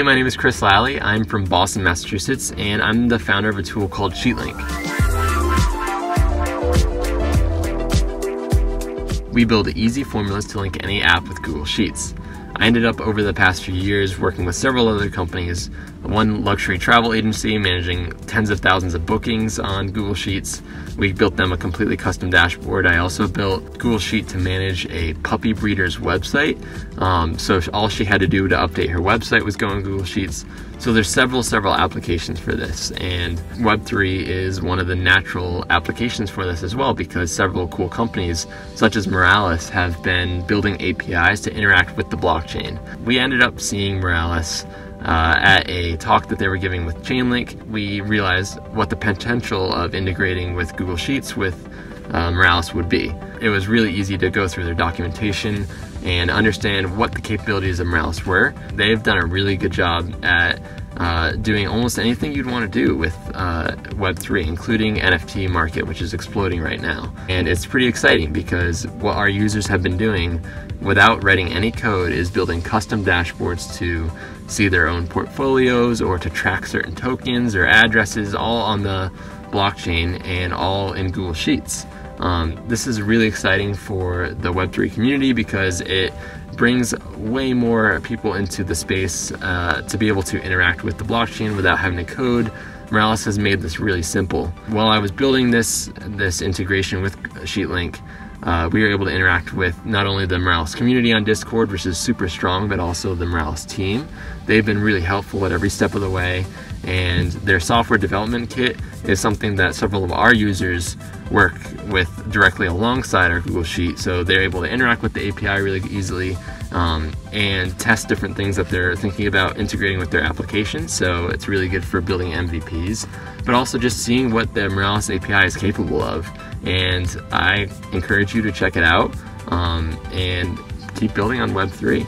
Hey, my name is Chris Lally. I'm from Boston, Massachusetts, and I'm the founder of a tool called SheetLink. We build easy formulas to link any app with Google Sheets. I ended up over the past few years working with several other companies, one luxury travel agency managing tens of thousands of bookings on Google Sheets. We built them a completely custom dashboard. I also built Google Sheet to manage a puppy breeder's website. Um, so all she had to do to update her website was go in Google Sheets. So there's several, several applications for this, and Web3 is one of the natural applications for this as well because several cool companies, such as Moralis, have been building APIs to interact with the blockchain. We ended up seeing Moralis uh, at a talk that they were giving with Chainlink, we realized what the potential of integrating with Google Sheets with uh, Moralis would be. It was really easy to go through their documentation and understand what the capabilities of Moralis were. They've done a really good job at uh, doing almost anything you'd want to do with uh, Web3, including NFT market, which is exploding right now. And it's pretty exciting because what our users have been doing without writing any code is building custom dashboards to see their own portfolios or to track certain tokens or addresses all on the blockchain and all in Google Sheets. Um, this is really exciting for the Web3 community because it brings way more people into the space uh, to be able to interact with the blockchain without having to code. Moralis has made this really simple. While I was building this this integration with SheetLink, uh, we were able to interact with not only the Moralis community on Discord, which is super strong, but also the Moralis team. They've been really helpful at every step of the way, and their software development kit is something that several of our users work with directly alongside our Google Sheet, so they're able to interact with the API really easily um, and test different things that they're thinking about integrating with their application. So it's really good for building MVPs, but also just seeing what the Moralis API is capable of. And I encourage you to check it out um, and keep building on Web3.